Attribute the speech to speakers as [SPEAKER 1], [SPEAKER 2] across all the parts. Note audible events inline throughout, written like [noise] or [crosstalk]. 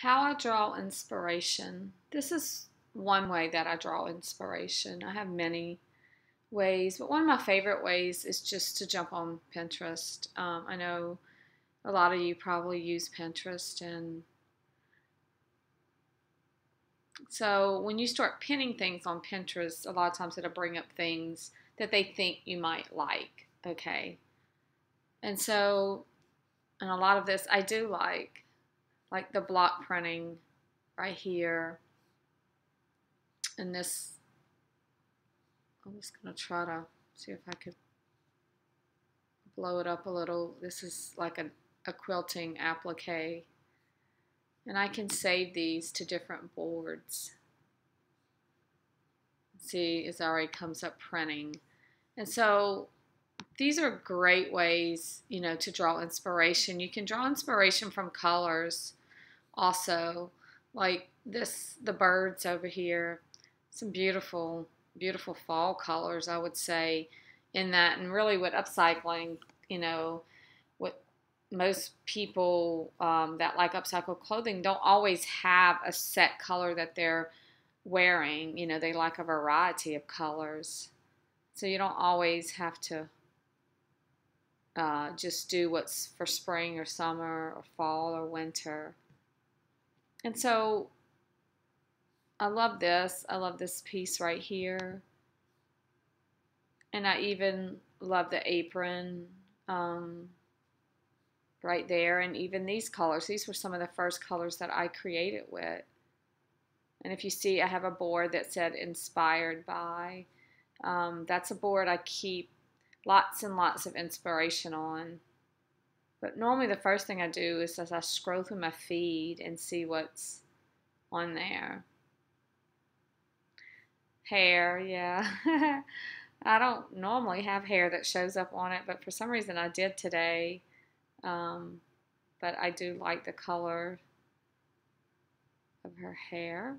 [SPEAKER 1] How I draw inspiration. This is one way that I draw inspiration. I have many ways, but one of my favorite ways is just to jump on Pinterest. Um, I know a lot of you probably use Pinterest, and so when you start pinning things on Pinterest, a lot of times it'll bring up things that they think you might like. Okay, and so, and a lot of this I do like like the block printing right here. And this, I'm just going to try to see if I could blow it up a little. This is like a, a quilting applique. And I can save these to different boards. See, it already comes up printing. And so these are great ways, you know, to draw inspiration. You can draw inspiration from colors also like this the birds over here some beautiful beautiful fall colors i would say in that and really with upcycling you know what most people um, that like upcycled clothing don't always have a set color that they're wearing you know they like a variety of colors. So you don't always have to uh, just do what's for spring or summer or fall or winter and so I love this. I love this piece right here. And I even love the apron um, right there. And even these colors. These were some of the first colors that I created with. And if you see, I have a board that said inspired by. Um, that's a board I keep lots and lots of inspiration on. But normally the first thing I do is as I scroll through my feed and see what's on there. Hair, yeah. [laughs] I don't normally have hair that shows up on it, but for some reason I did today. Um, but I do like the color of her hair.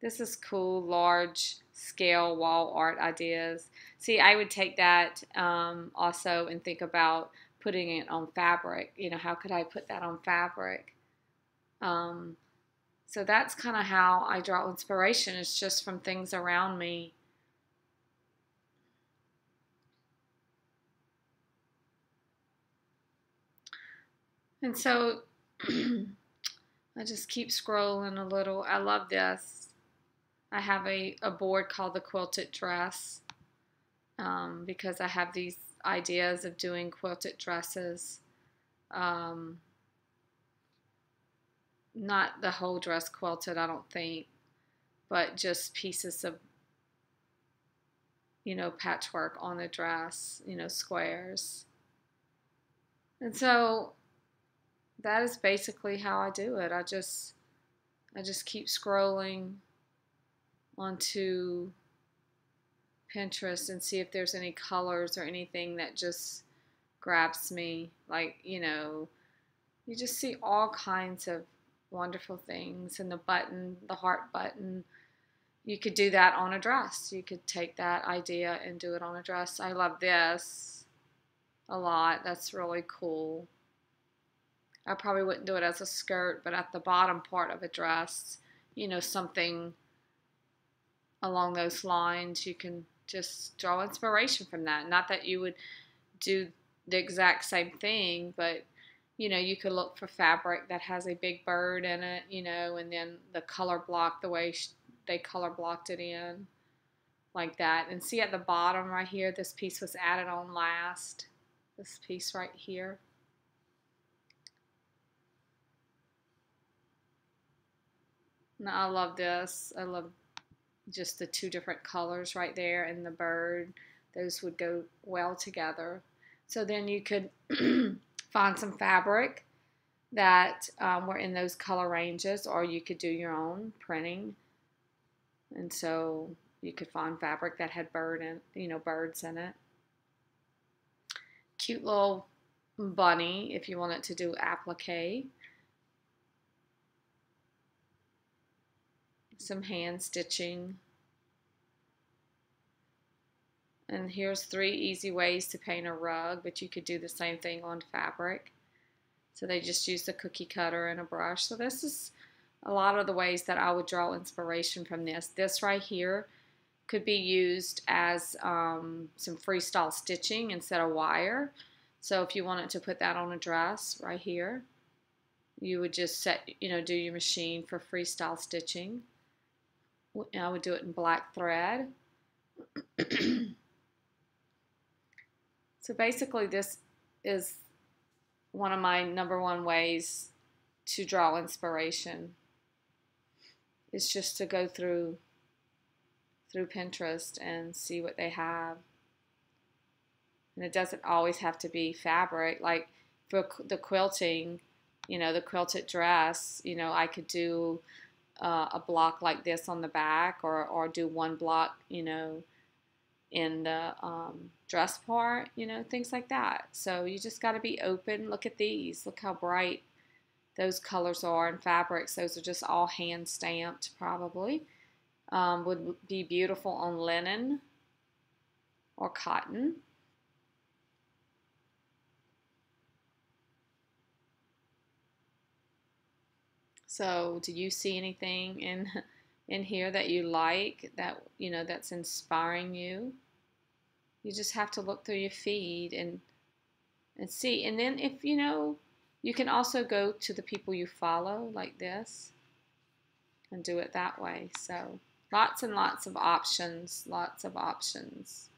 [SPEAKER 1] This is cool, large scale wall art ideas. See, I would take that um, also and think about putting it on fabric. You know, how could I put that on fabric? Um, so that's kind of how I draw inspiration. It's just from things around me. And so [clears throat] I just keep scrolling a little. I love this. I have a, a board called the Quilted Dress um, because I have these ideas of doing quilted dresses. Um, not the whole dress quilted, I don't think, but just pieces of, you know, patchwork on the dress, you know, squares. And so that is basically how I do it. I just I just keep scrolling onto Pinterest and see if there's any colors or anything that just grabs me. Like, you know, you just see all kinds of wonderful things. And the button, the heart button, you could do that on a dress. You could take that idea and do it on a dress. I love this a lot. That's really cool. I probably wouldn't do it as a skirt, but at the bottom part of a dress, you know, something along those lines, you can just draw inspiration from that. Not that you would do the exact same thing, but you know, you could look for fabric that has a big bird in it, you know, and then the color block the way they color blocked it in like that. And see at the bottom right here, this piece was added on last. This piece right here. Now I love this. I love just the two different colors right there and the bird. Those would go well together. So then you could [clears throat] find some fabric that um, were in those color ranges or you could do your own printing. And so you could find fabric that had bird in, you know, birds in it. Cute little bunny if you wanted to do applique. Some hand stitching. And here's three easy ways to paint a rug, but you could do the same thing on fabric. So they just use the cookie cutter and a brush. So this is a lot of the ways that I would draw inspiration from this. This right here could be used as um, some freestyle stitching instead of wire. So if you wanted to put that on a dress right here, you would just set, you know, do your machine for freestyle stitching. I would do it in black thread. so basically this is one of my number one ways to draw inspiration is just to go through through Pinterest and see what they have. And it doesn't always have to be fabric. Like for the quilting, you know, the quilted dress, you know, I could do uh, a block like this on the back or, or do one block, you know, in the um, dress part, you know, things like that. So you just got to be open. Look at these. Look how bright those colors are and fabrics. Those are just all hand stamped probably. Um, would be beautiful on linen or cotton. So do you see anything in [laughs] in here that you like that you know that's inspiring you? You just have to look through your feed and and see. And then if you know, you can also go to the people you follow like this and do it that way. So lots and lots of options, lots of options.